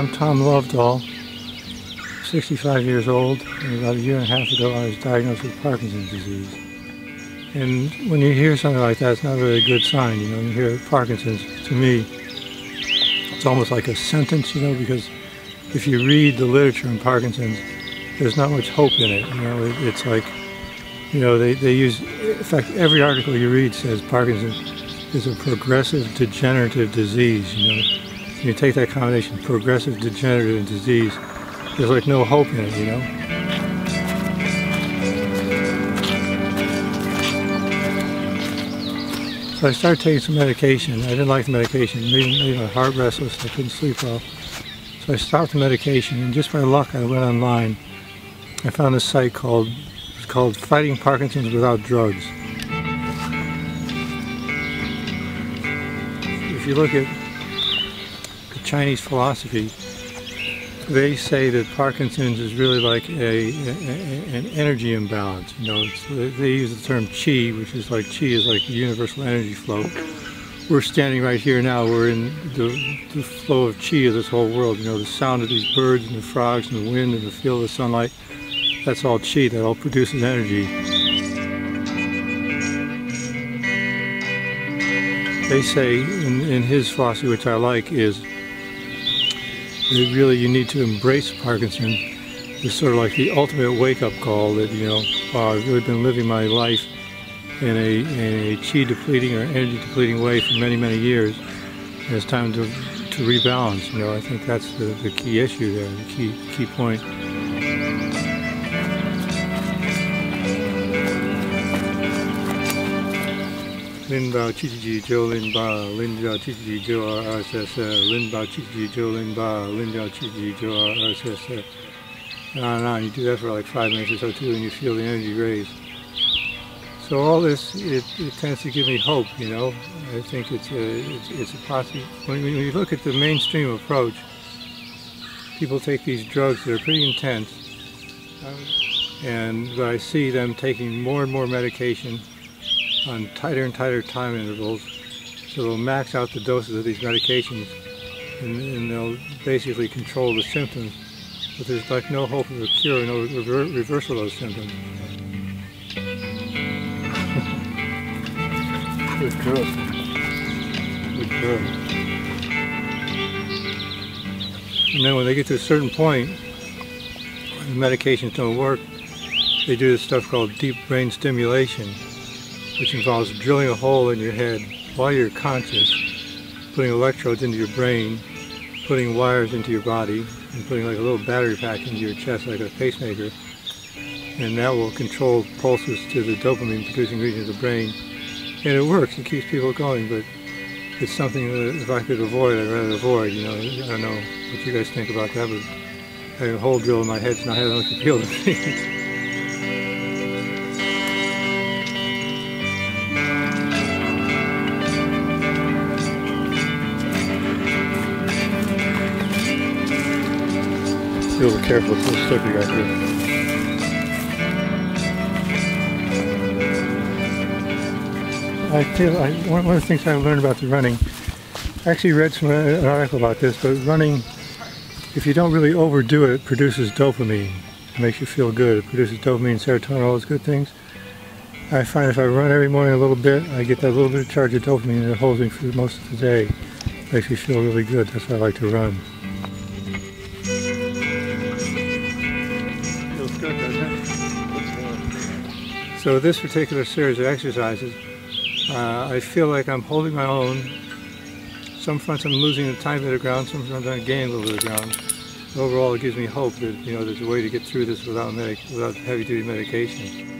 I'm Tom Lovdal, 65 years old, and about a year and a half ago I was diagnosed with Parkinson's disease. And when you hear something like that, it's not really a good sign, you know, you hear Parkinson's, to me, it's almost like a sentence, you know, because if you read the literature on Parkinson's, there's not much hope in it, you know, it, it's like, you know, they, they use, in fact, every article you read says Parkinson's is a progressive degenerative disease, you know, you take that combination, progressive degenerative disease, there's like no hope in it, you know? So I started taking some medication. I didn't like the medication. It made, made my heart restless. I couldn't sleep well. So I stopped the medication, and just by luck, I went online. I found a site called called Fighting Parkinson's Without Drugs. If you look at Chinese philosophy, they say that Parkinson's is really like a, a an energy imbalance. You know, they use the term qi, which is like qi is like the universal energy flow. We're standing right here now. We're in the, the flow of qi of this whole world. You know, the sound of these birds and the frogs and the wind and the feel of the sunlight. That's all qi. That all produces energy. They say in, in his philosophy, which I like, is really you need to embrace Parkinson's. It's sort of like the ultimate wake-up call that, you know, wow, I've really been living my life in a, in a chi depleting or energy depleting way for many, many years. And it's time to, to rebalance, you know, I think that's the, the key issue there, the key, key point. Bao Chi Chi Ji Zhou Lin Ba Lin Jiao Chi Chi Ji Zhou R R S S On and on. You do that for like five minutes or so too, and you feel the energy raise. So all this, it, it tends to give me hope. You know, I think it's a it's, it's a possible. When, when you look at the mainstream approach, people take these drugs that are pretty intense, um, and I see them taking more and more medication on tighter and tighter time intervals. So they'll max out the doses of these medications and, and they'll basically control the symptoms. But there's like no hope of a cure, no rever reversal of those symptoms. Good girl. Good girl. And then when they get to a certain point, the medications don't work, they do this stuff called deep brain stimulation which involves drilling a hole in your head while you're conscious, putting electrodes into your brain, putting wires into your body, and putting like a little battery pack into your chest like a pacemaker. And that will control pulses to the dopamine producing region of the brain. And it works, it keeps people going, but it's something that if I could avoid, I'd rather avoid, you know. I don't know what you guys think about that, but having a hole drill in my head's not having much appeal to me. be careful, it's a little slippery out here. I feel I, one, of the things I learned about the running, I actually read some, uh, an article about this, but running, if you don't really overdo it, it produces dopamine. It makes you feel good. It produces dopamine, serotonin, all those good things. I find if I run every morning a little bit, I get that little bit of charge of dopamine that holds me for most of the day. It makes me feel really good. That's why I like to run. So this particular series of exercises, uh, I feel like I'm holding my own. Some fronts I'm losing a tiny bit of ground, some fronts I'm gaining a little bit of ground. Overall, it gives me hope that you know there's a way to get through this without medic without heavy-duty medication.